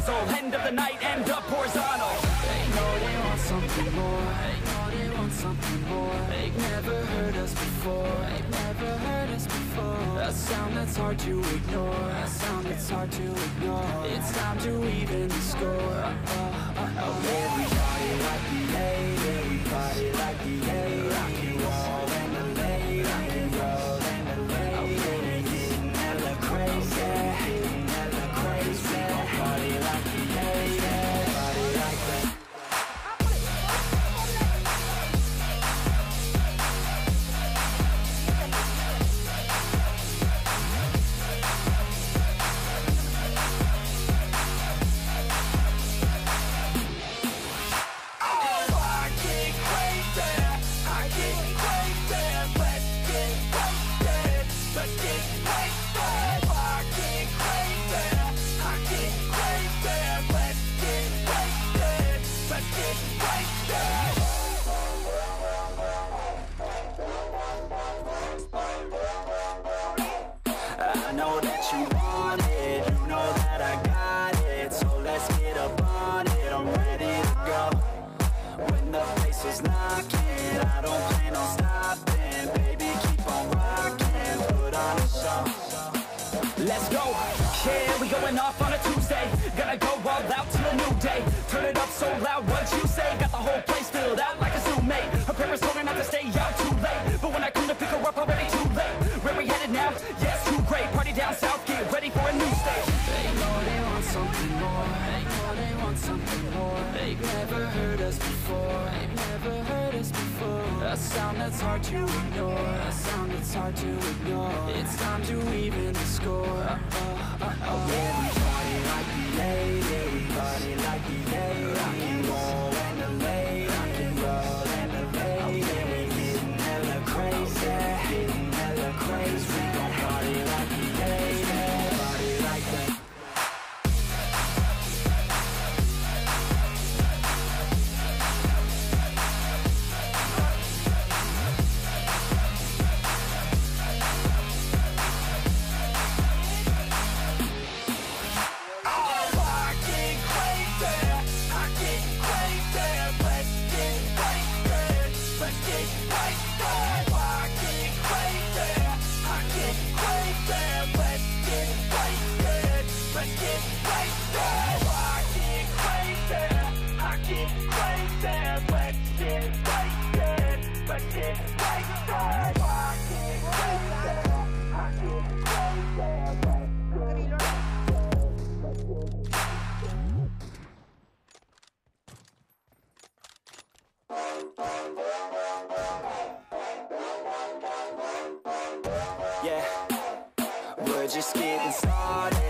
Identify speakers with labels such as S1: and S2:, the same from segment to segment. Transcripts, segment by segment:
S1: nozzle. End of the night, end up horizontal.
S2: They know they want something more. They know they want something more. They've never heard us before. They've never heard us before. A sound that's hard to ignore. A sound that's hard to ignore. It's time to even the score. Uh, uh, uh, a
S1: new day. Turn it up so loud, what you say? Got the whole place filled out like a Zoom mate Her parents told her not to stay out too late. But when I come to pick her up, already too late. Where we headed now? Yes, too great. Party down south, get ready for a new stage
S2: They know they want something more. They know they want something more. They've never heard us before. They've never heard us before. A sound that's hard to ignore. A sound that's hard to ignore. It's time to even the score. Uh, uh, uh, uh. Party like the 80s like you, yeah.
S1: Yeah, we're just getting started.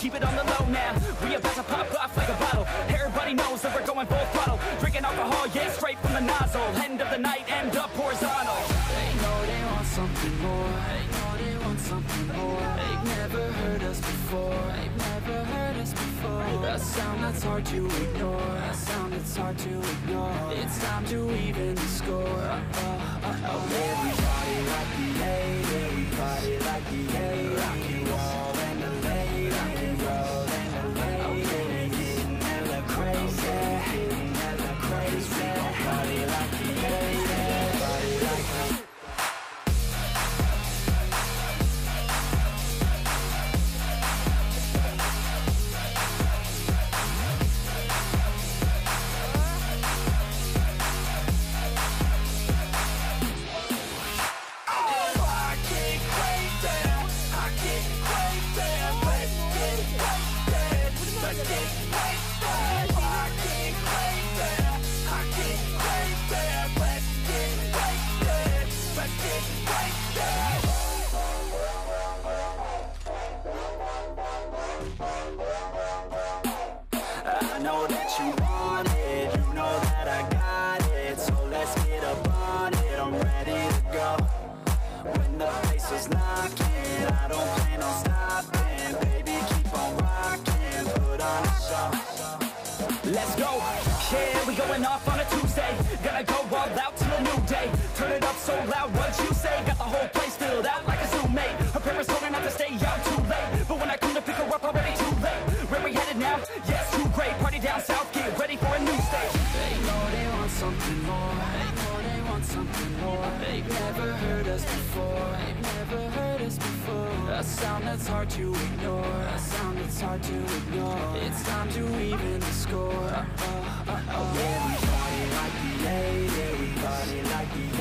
S1: Keep it on the low now. We about to pop off like a bottle. Everybody knows that we're going full throttle. Drinking alcohol, yeah, straight from the nozzle. End of the night, end up horizontal.
S2: They know they want something more. They know they want something more. They've never heard us before. They've never heard us before. A sound that's hard to ignore. A sound that's hard to ignore. It's time to even the score. Uh, uh, uh, oh, everybody like the A. Everybody like the A.
S1: off on a Tuesday. Gonna go all out till a new day. Turn it up so loud, what you say? Got the whole place filled out like a Zoom mate Her parents told her not to stay out too late. But when I come to pick her up, already too late. Where we headed now? Yes, too great. Party down south, get ready for a new stage. They know they want something more. They know they want something more. They've never heard us before. They've never heard us before. A sound that's hard to ignore. A sound that's hard to ignore. It's time to even the score
S2: party like the 80s We party like the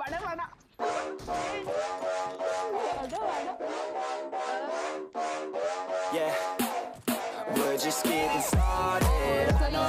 S3: വേണ വേണ വേണ്ട വേണ്ട
S2: Yeah, we're just getting started. I know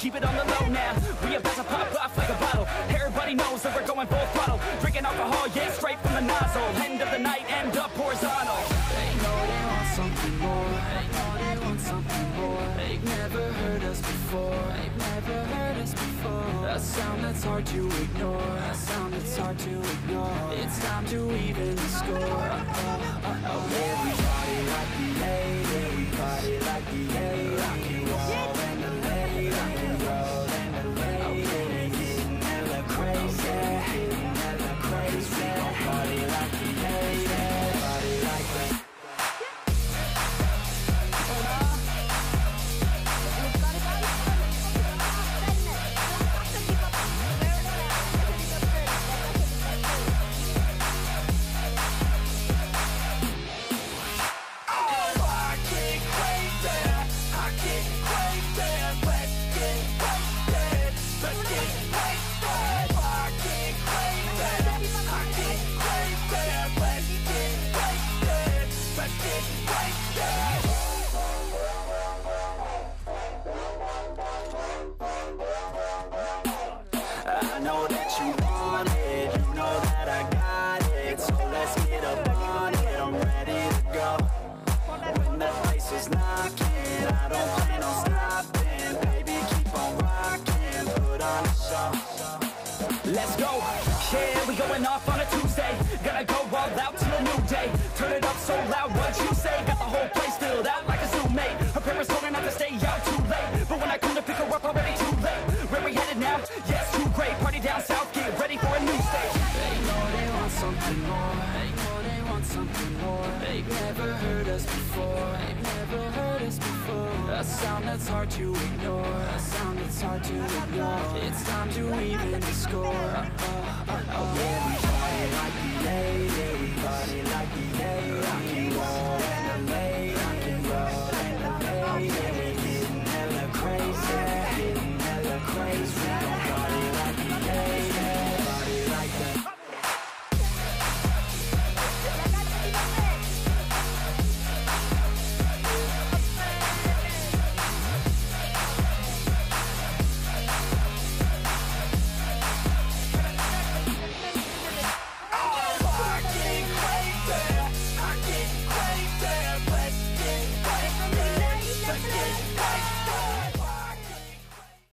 S1: Keep it on the low now. We about to pop off like a bottle. Everybody knows that we're going full throttle. Drinking alcohol, yeah, straight from the nozzle. End of the night, end up horizontal. They know they want something more. They know they want something more. They've never heard us before. They've never heard us before. A sound that's hard to ignore. A sound that's hard to ignore. It's time to even the score. Oh, oh, oh,
S2: party like the 80s, we party like the 80s. Let's go.
S1: Yeah, we going off on a Tuesday. Gonna go all out till new day. Turn it up so loud, what you say? Got the whole place filled out sound that's hard to ignore. A sound that's hard to ignore. It's time to even the score. Oh, oh, oh.
S2: Yeah, we party like